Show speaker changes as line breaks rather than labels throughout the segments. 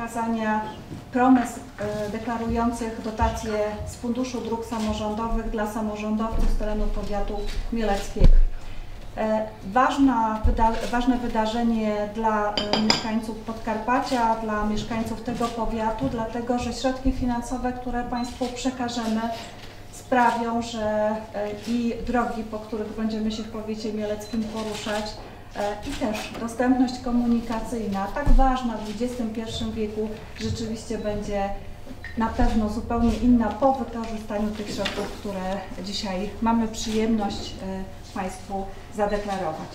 przekazania promes deklarujących dotacje z Funduszu Dróg Samorządowych dla samorządowców z terenu powiatu mieleckiego. E, Ważna, wyda, ważne wydarzenie dla e, mieszkańców Podkarpacia, dla mieszkańców tego powiatu, dlatego że środki finansowe, które Państwu przekażemy, sprawią, że e, i drogi, po których będziemy się w powiecie mieleckim poruszać, i też dostępność komunikacyjna, tak ważna w XXI wieku, rzeczywiście będzie na pewno zupełnie inna po wykorzystaniu tych środków, które dzisiaj mamy przyjemność e, Państwu zadeklarować.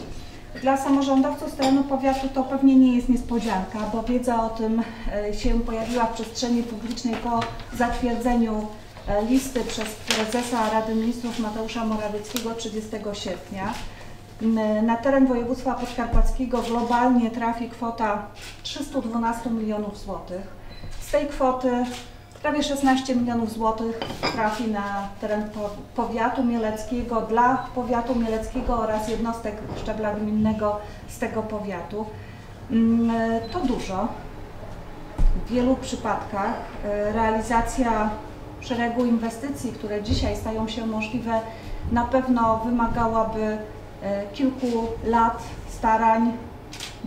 Dla samorządowców z terenu powiatu to pewnie nie jest niespodzianka, bo wiedza o tym e, się pojawiła w przestrzeni publicznej po zatwierdzeniu e, listy przez prezesa Rady Ministrów Mateusza Morawieckiego 30 sierpnia. Na teren województwa podkarpackiego globalnie trafi kwota 312 milionów złotych. Z tej kwoty prawie 16 milionów złotych trafi na teren po- powiatu mieleckiego dla powiatu mieleckiego oraz jednostek szczebla gminnego z tego powiatu. To dużo. W wielu przypadkach e, realizacja szeregu inwestycji, które dzisiaj stają się możliwe, na pewno wymagałaby kilku lat starań,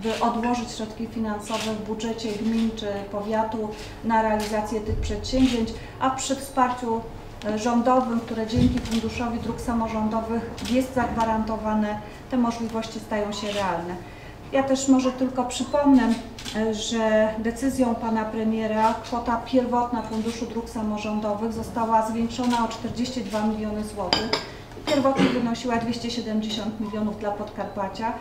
by odłożyć środki finansowe w budżecie gmin czy powiatu na realizację tych przedsięwzięć, a przy wsparciu e, rządowym, które dzięki Funduszowi Dróg Samorządowych jest zagwarantowane, te możliwości stają się realne. Ja też może tylko przypomnę, e, że decyzją pana premiera kwota pierwotna Funduszu Dróg Samorządowych została zwiększona o 42 miliony złotych. Pierwotnie wynosiła 270 milionów dla Podkarpacia,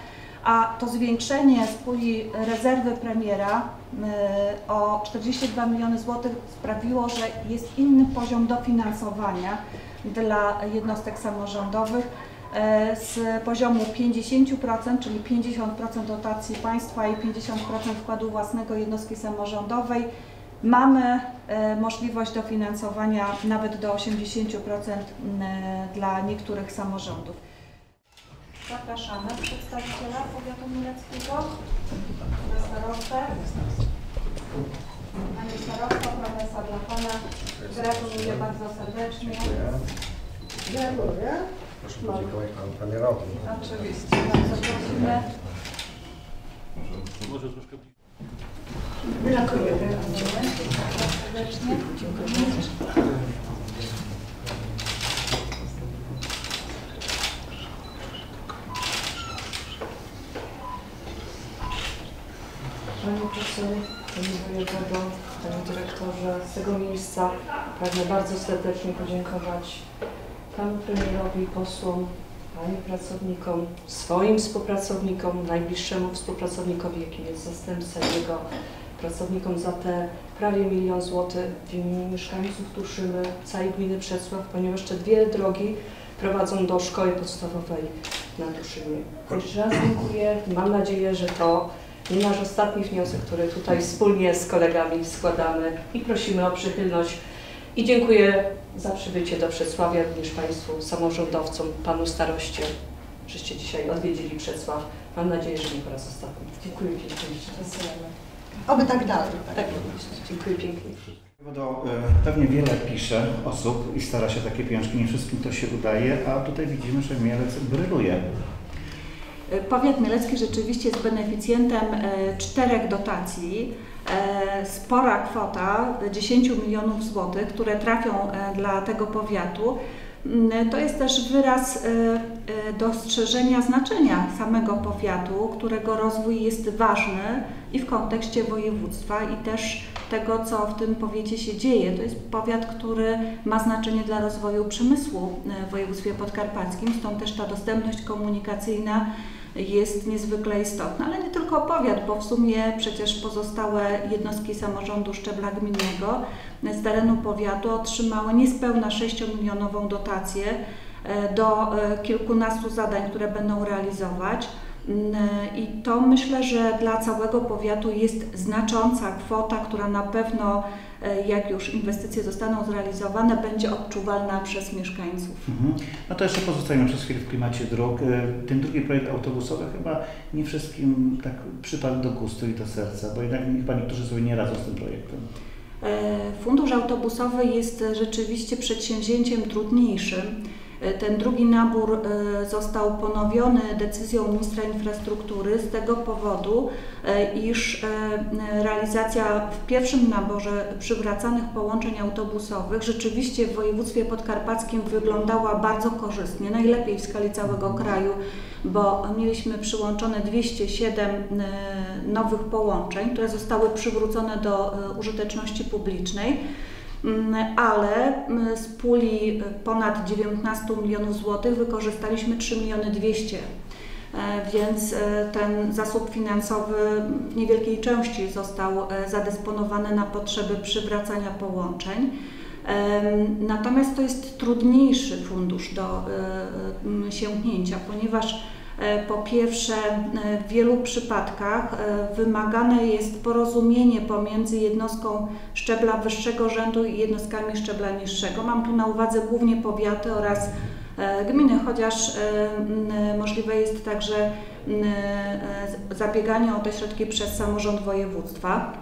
a to zwiększenie z puli rezerwy premiera e, o 42 miliony złotych sprawiło, że jest inny poziom dofinansowania dla jednostek samorządowych e, z poziomu 50%, czyli 50% dotacji państwa i 50% wkładu własnego jednostki samorządowej. Mamy e, możliwość dofinansowania nawet do 80% m, e, dla niektórych samorządów. Zapraszamy przedstawiciela powiatu mieleckiego, pana starostę. Panie starosto, promesa dla pana. Gratuluję bardzo serdecznie.
Dziękuję.
Proszę podziękować panu premierowi.
Oczywiście, bardzo prosimy.
Może troszkę
Gratuluję. Panie profesorze, Panie wojewodo, Panie dyrektorze, z tego miejsca pragnę bardzo serdecznie podziękować Panu premierowi, posłom, Pani pracownikom, swoim współpracownikom, najbliższemu współpracownikowi, jakim jest zastępca jego, pracownikom za te prawie milion złotych w imieniu mieszkańców Tuszyny, całej gminy Przesław, ponieważ te dwie drogi prowadzą do szkoły podstawowej na Tuszynie. Jeszcze raz dziękuję. Mam nadzieję, że to nie nasz ostatni wniosek, który tutaj wspólnie z kolegami składamy i prosimy o przychylność. I dziękuję za przybycie do Przesławia również Państwu samorządowcom, Panu staroście, żeście dzisiaj odwiedzili Przesław. Mam nadzieję, że nie po raz ostatni. Dziękuję raz.
Oby tak dalej.
Tak, dziękuję pięknie.
Wodo, e, pewnie wiele pisze osób i stara się takie pieniążki, nie wszystkim to się udaje, a tutaj widzimy, że Mielec bryluje.
Powiat mielecki rzeczywiście jest beneficjentem e, czterech dotacji. E, Spora kwota 10 milionów złotych, które trafią e, dla tego powiatu. Mm, To jest też wyraz e, e, dostrzeżenia znaczenia samego powiatu, którego rozwój jest ważny i w kontekście województwa i też tego, co w tym powiecie się dzieje. To jest powiat, który ma znaczenie dla rozwoju przemysłu e, w województwie podkarpackim, stąd też ta dostępność komunikacyjna jest niezwykle istotna, ale nie tylko powiat, bo w sumie przecież pozostałe jednostki samorządu szczebla gminnego z terenu powiatu otrzymały niespełna 6-milionową dotację e, do e, kilkunastu zadań, które będą realizować. Mm, I to myślę, że dla całego powiatu jest znacząca kwota, która na pewno, e, jak już inwestycje zostaną zrealizowane, będzie odczuwalna przez mieszkańców.
Mhm. No to jeszcze pozostajemy przez chwilę w klimacie dróg. E, Ten drugi projekt autobusowy chyba nie wszystkim tak przypadł do gustu i do serca, bo jednak chyba niektórzy sobie nie radzą z tym projektem.
E, Fundusz autobusowy jest rzeczywiście przedsięwzięciem trudniejszym. E, Ten drugi nabór e, został ponowiony decyzją ministra infrastruktury z tego powodu, e, iż realizacja w pierwszym naborze przywracanych połączeń autobusowych rzeczywiście w województwie podkarpackim wyglądała bardzo korzystnie, najlepiej w skali całego kraju, bo mieliśmy przyłączone 207 e, nowych połączeń, które zostały przywrócone do użyteczności publicznej. Mm, ale mm, z puli y, ponad 19 milionów złotych wykorzystaliśmy 3 miliony 200. E, Więc e, ten zasób finansowy w niewielkiej części został e, zadysponowany na potrzeby przywracania połączeń. Natomiast to jest trudniejszy fundusz do sięgnięcia, ponieważ po pierwsze e, w wielu przypadkach e, wymagane jest porozumienie pomiędzy jednostką szczebla wyższego rzędu i jednostkami szczebla niższego. Mam tu na uwadze głównie powiaty oraz e, gminy, chociaż e, możliwe jest także e, zabieganie o te środki przez samorząd województwa.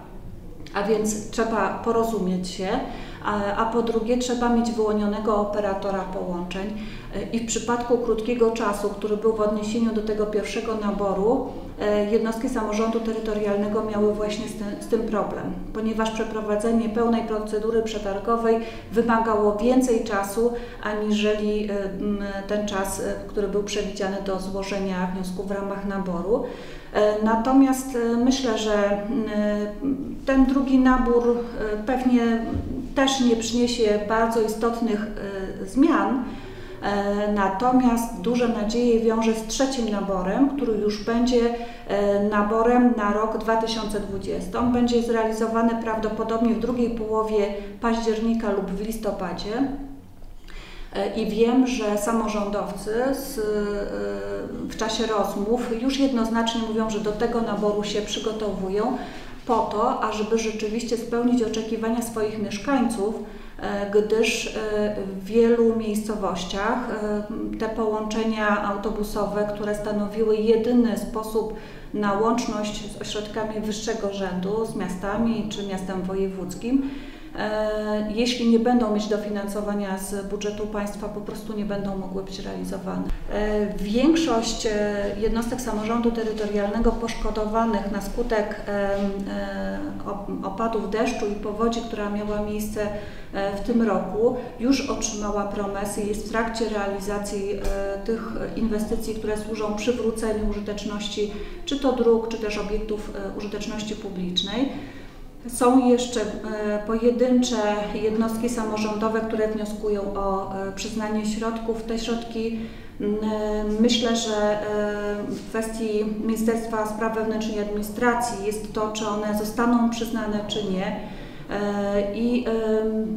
A więc trzeba porozumieć się, a, po drugie trzeba mieć wyłonionego operatora połączeń. E, I w przypadku krótkiego czasu, który był w odniesieniu do tego pierwszego naboru, e, jednostki samorządu terytorialnego miały właśnie z tym, z tym problem, ponieważ przeprowadzenie pełnej procedury przetargowej wymagało więcej czasu, aniżeli e, ten czas, który był przewidziany do złożenia wniosku w ramach naboru. Natomiast myślę, że ten drugi nabór pewnie też nie przyniesie bardzo istotnych e, zmian. E, Natomiast duże nadzieje wiąże z trzecim naborem, który już będzie e, naborem na rok 2020. On będzie zrealizowany prawdopodobnie w drugiej połowie października lub w listopadzie. I wiem, że samorządowcy z, w czasie rozmów już jednoznacznie mówią, że do tego naboru się przygotowują po to, ażeby rzeczywiście spełnić oczekiwania swoich mieszkańców, e, gdyż e, w wielu miejscowościach e, te połączenia autobusowe, które stanowiły jedyny sposób na łączność z ośrodkami wyższego rzędu, z miastami czy miastem wojewódzkim, jeśli nie będą mieć dofinansowania z budżetu państwa, po prostu nie będą mogły być realizowane. E, Większość e, jednostek samorządu terytorialnego poszkodowanych na skutek e, opadów deszczu i powodzi, która miała miejsce e, w tym roku, już otrzymała promesy i jest w trakcie realizacji e, tych inwestycji, które służą przywróceniu użyteczności czy to dróg, czy też obiektów e, użyteczności publicznej. Są jeszcze e, pojedyncze jednostki samorządowe, które wnioskują o e, przyznanie środków. Te środki e, myślę, że w kwestii Ministerstwa Spraw Wewnętrznych i Administracji jest to, czy one zostaną przyznane, czy nie. I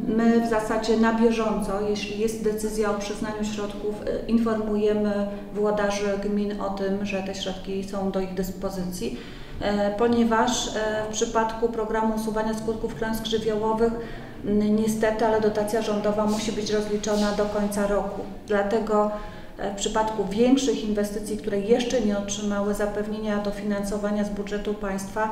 my w zasadzie na bieżąco, jeśli jest decyzja o przyznaniu środków, informujemy włodarzy gmin o tym, że te środki są do ich dyspozycji ponieważ e, w przypadku programu usuwania skutków klęsk żywiołowych niestety, ale dotacja rządowa musi być rozliczona do końca roku. Dlatego e, w przypadku większych inwestycji, które jeszcze nie otrzymały zapewnienia dofinansowania z budżetu państwa,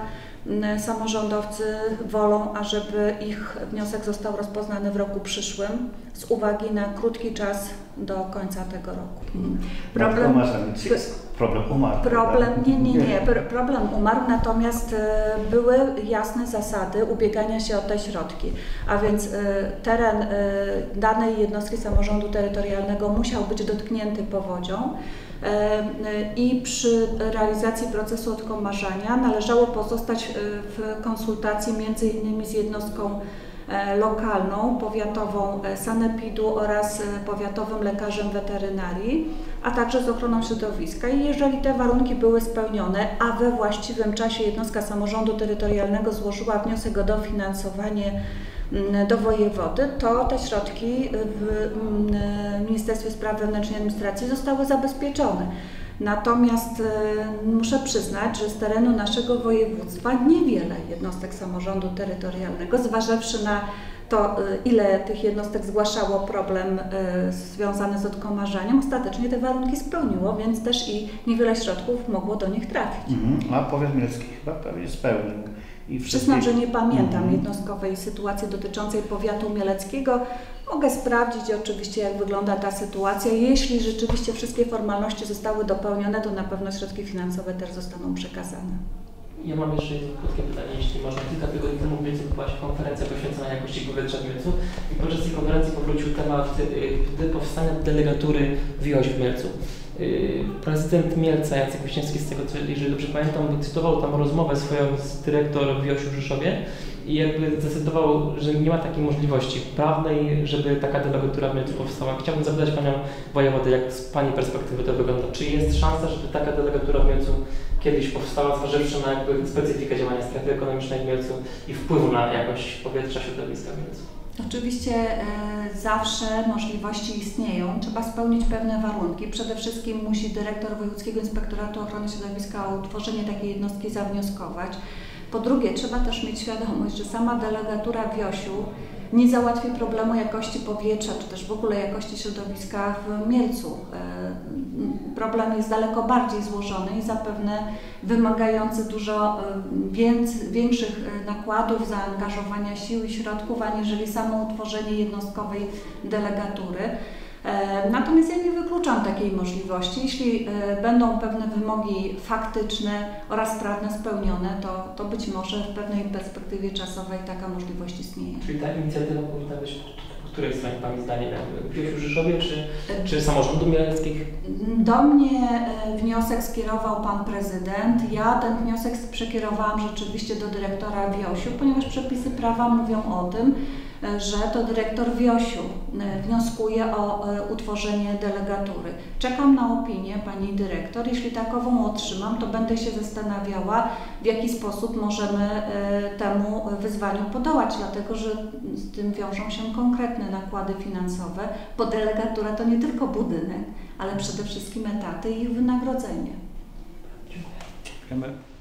samorządowcy wolą, ażeby ich wniosek został rozpoznany w roku przyszłym z uwagi na krótki czas do końca tego roku.
Problem, umarł, problem umarł.
Problem, nie, nie, nie, pr- problem umarł, natomiast e, były jasne zasady ubiegania się o te środki, a więc e, teren e, danej jednostki samorządu terytorialnego musiał być dotknięty powodzią i przy realizacji procesu odkomarzania należało pozostać w konsultacji między innymi z jednostką lokalną, powiatową sanepidu oraz powiatowym lekarzem weterynarii, a także z ochroną środowiska. I jeżeli te warunki były spełnione, a we właściwym czasie jednostka samorządu terytorialnego złożyła wniosek o dofinansowanie mm, do wojewody, to te środki w mm, Ministerstwie Spraw Wewnętrznych i Administracji zostały zabezpieczone. Natomiast e, muszę przyznać, że z terenu naszego województwa niewiele jednostek samorządu terytorialnego, zważywszy na to, e, ile tych jednostek zgłaszało problem e, związany z odkomarzaniem, ostatecznie te warunki spełniło, więc też i niewiele środków mogło do nich trafić.
Mhm. A powiat mielecki chyba pewnie spełnił. I
Przyznam, że nie pamiętam
Mhm.
jednostkowej sytuacji dotyczącej powiatu mieleckiego. Mogę sprawdzić oczywiście, jak wygląda ta sytuacja. Jeśli rzeczywiście wszystkie formalności zostały dopełnione, to na pewno środki finansowe też zostaną przekazane.
Ja mam jeszcze jedno krótkie pytanie, jeśli można. Kilka tygodni temu w Mielcu odbyła się konferencja poświęcona jakości powietrza w Mielcu i podczas tej konferencji powrócił temat y, powstania delegatury WIOŚ w Mielcu. Y, Prezydent Mielca, Jacek Wiśniewski, z tego co jeżeli dobrze pamiętam, cytował tam rozmowę swoją z dyrektor WIOŚ w Rzeszowie i jakby zdecydował, że nie ma takiej możliwości prawnej, żeby taka delegatura w Mielcu powstała. Chciałbym zapytać Panią Wojewodę, jak z Pani perspektywy to wygląda. Czy jest szansa, żeby taka delegatura w Mielcu kiedyś powstała, zważywszy na jakby specyfikę działania strefy ekonomicznej w Mielcu i wpływu na jakość powietrza środowiska w Mielcu?
Oczywiście e, zawsze możliwości istnieją. Trzeba spełnić pewne warunki. Przede wszystkim musi dyrektor Wojewódzkiego Inspektoratu Ochrony Środowiska o utworzenie takiej jednostki zawnioskować. Po drugie, trzeba też mieć świadomość, że sama delegatura WIOŚ-u nie załatwi problemu jakości powietrza, czy też w ogóle jakości środowiska w Mielcu. E, Problem jest daleko bardziej złożony i zapewne wymagający dużo e, większych e, nakładów, zaangażowania sił i środków, aniżeli samo utworzenie jednostkowej delegatury. E, Natomiast ja nie wykluczam takiej możliwości. Jeśli e, będą pewne wymogi faktyczne oraz prawne spełnione, to, to być może w pewnej perspektywie czasowej taka możliwość istnieje.
Czyli ta inicjatywa powinna być po której stronie Pani zdaniem? W Rzeszowie czy, czy samorządu mieleckich?
Do mnie e, wniosek skierował pan prezydent. Ja ten wniosek przekierowałam rzeczywiście do dyrektora Wiosiu, ponieważ przepisy prawa mówią o tym, że to dyrektor Wiosiu e, wnioskuje o e, utworzenie delegatury. Czekam na opinię pani dyrektor. Jeśli takową otrzymam, to będę się zastanawiała, w jaki sposób możemy e, temu wyzwaniu podołać, dlatego że z tym wiążą się konkretne nakłady finansowe, bo delegatura to nie tylko budynek, ale przede wszystkim etaty i ich wynagrodzenie.
Dziękuję.